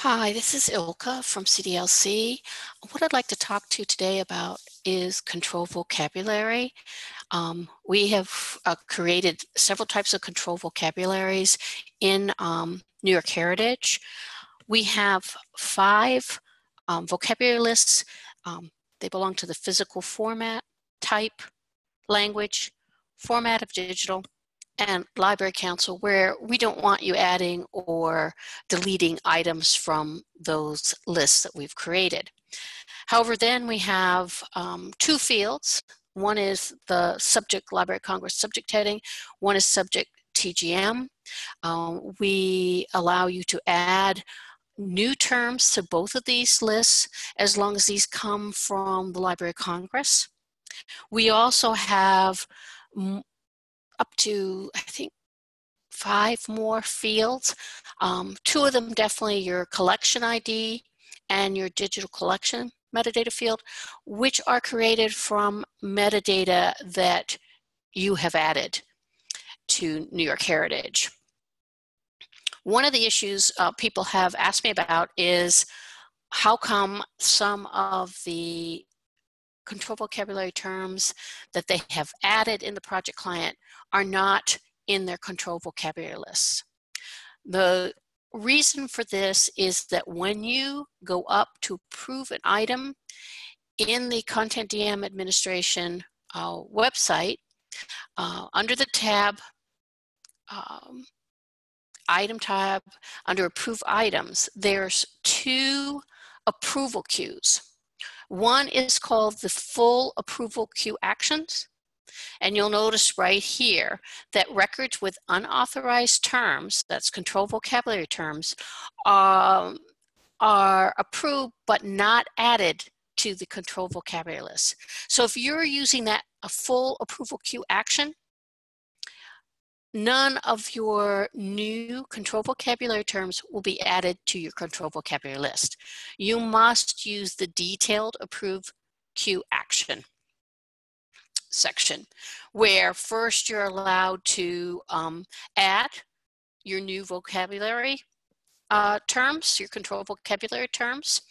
Hi, this is Ilka from CDLC. What I'd like to talk to you today about is control vocabulary. Um, we have uh, created several types of control vocabularies in um, New York Heritage. We have five um, vocabulary lists. Um, they belong to the physical format, type, language, format of digital, and Library Council where we don't want you adding or deleting items from those lists that we've created. However, then we have um, two fields. One is the subject Library of Congress subject heading. One is subject TGM. Um, we allow you to add new terms to both of these lists as long as these come from the Library of Congress. We also have up to, I think, five more fields. Um, two of them definitely your collection ID and your digital collection metadata field, which are created from metadata that you have added to New York Heritage. One of the issues uh, people have asked me about is how come some of the control vocabulary terms that they have added in the project client are not in their control vocabulary lists. The reason for this is that when you go up to approve an item in the CONTENTdm administration uh, website, uh, under the tab, um, item tab, under approve items, there's two approval queues. One is called the full approval queue actions. And you'll notice right here that records with unauthorized terms, that's control vocabulary terms, um, are approved but not added to the control vocabulary list. So if you're using that a full approval queue action, none of your new control vocabulary terms will be added to your control vocabulary list. You must use the detailed approve queue action section where first you're allowed to um, add your new vocabulary uh, terms, your control vocabulary terms.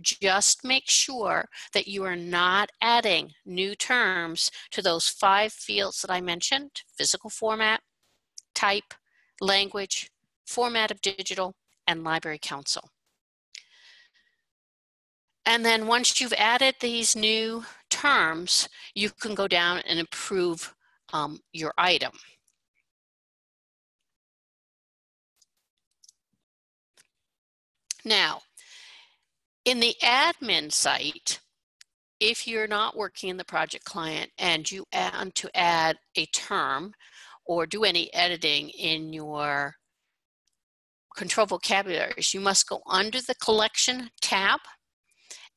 Just make sure that you are not adding new terms to those five fields that I mentioned, physical format, type, language, format of digital, and Library Council. And then once you've added these new terms, you can go down and approve um, your item. Now, in the admin site, if you're not working in the project client and you want to add a term or do any editing in your control vocabularies, you must go under the collection tab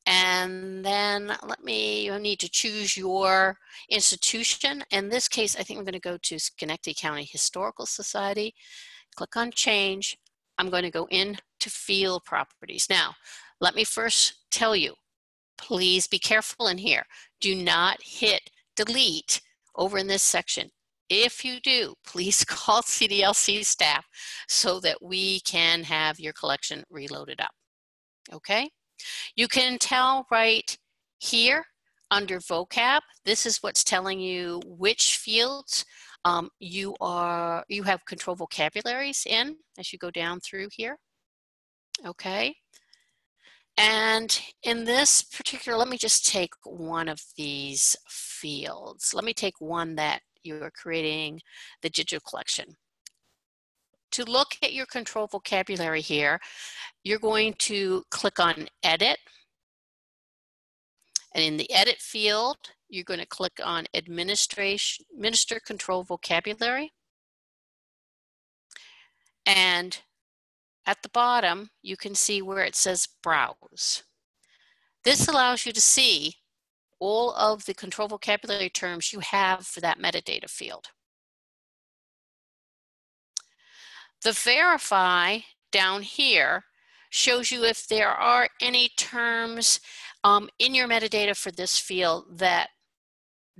and then let me, you need to choose your institution. In this case, I think I'm gonna go to Schenectady County Historical Society, click on change. I'm going to go into field properties. Now, let me first tell you, please be careful in here. Do not hit delete over in this section. If you do, please call CDLC staff so that we can have your collection reloaded up. Okay? You can tell right here under vocab, this is what's telling you which fields um, you are you have control vocabularies in as you go down through here. Okay. And in this particular, let me just take one of these fields. Let me take one that you're creating the digital collection. To look at your control vocabulary here, you're going to click on Edit. And in the Edit field, you're going to click on Administration, Administer Control Vocabulary. And at the bottom, you can see where it says Browse. This allows you to see all of the control vocabulary terms you have for that metadata field. The verify down here shows you if there are any terms um, in your metadata for this field that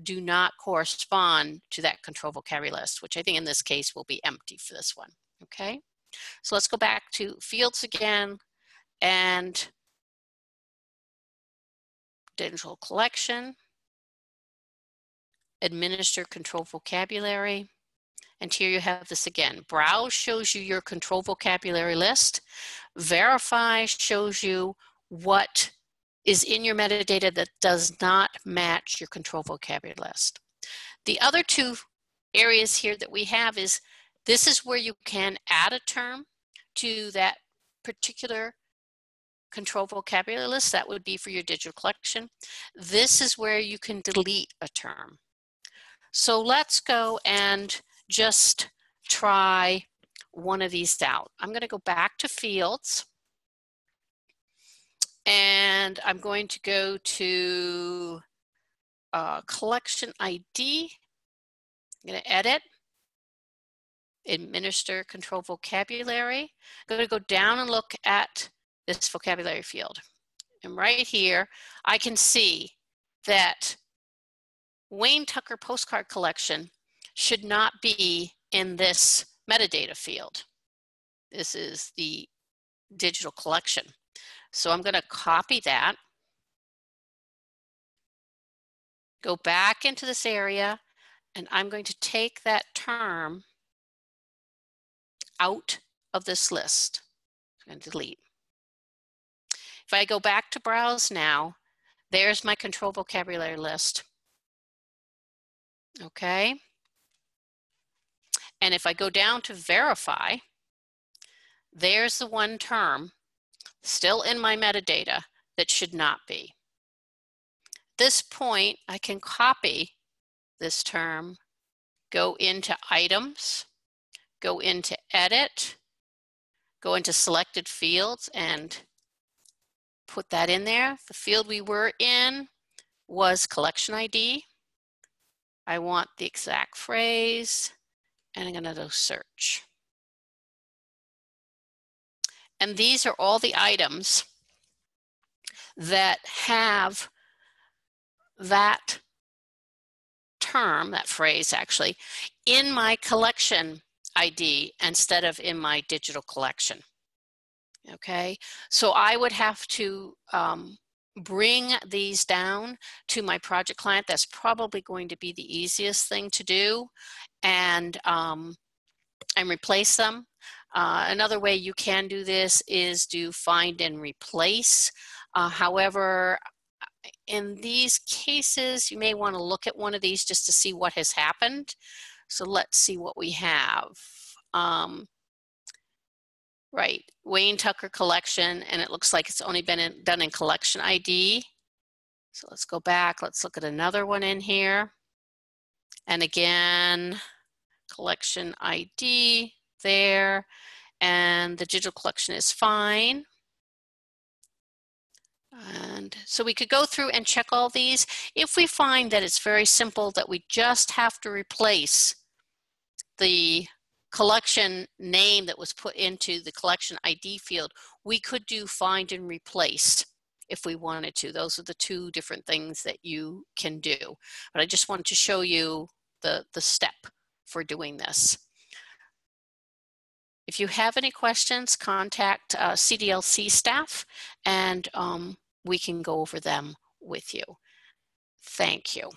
do not correspond to that control vocabulary list, which I think in this case will be empty for this one, okay? So let's go back to fields again, and digital collection, administer control vocabulary, and here you have this again. Browse shows you your control vocabulary list. Verify shows you what is in your metadata that does not match your control vocabulary list. The other two areas here that we have is this is where you can add a term to that particular control vocabulary list. That would be for your digital collection. This is where you can delete a term. So let's go and just try one of these out. I'm going to go back to fields and I'm going to go to uh, collection ID. I'm going to edit, administer control vocabulary. I'm going to go down and look at this vocabulary field. And right here, I can see that Wayne Tucker postcard collection should not be in this metadata field. This is the digital collection. So I'm going to copy that, go back into this area, and I'm going to take that term out of this list. To delete. If I go back to browse now, there's my control vocabulary list. Okay. And if I go down to verify, there's the one term still in my metadata that should not be. At this point, I can copy this term, go into items, go into edit, go into selected fields and put that in there. The field we were in was collection ID. I want the exact phrase and I'm gonna do search. And these are all the items that have that term, that phrase actually, in my collection ID instead of in my digital collection. Okay, so I would have to um, bring these down to my project client. That's probably going to be the easiest thing to do and, um, and replace them. Uh, another way you can do this is do find and replace. Uh, however, in these cases, you may want to look at one of these just to see what has happened. So let's see what we have. Um, right, Wayne Tucker collection, and it looks like it's only been in, done in collection ID. So let's go back, let's look at another one in here. And again, collection ID there, and the digital collection is fine. And so we could go through and check all these. If we find that it's very simple, that we just have to replace the collection name that was put into the collection ID field, we could do find and replace if we wanted to. Those are the two different things that you can do. But I just wanted to show you the, the step for doing this. If you have any questions, contact uh, CDLC staff and um, we can go over them with you. Thank you.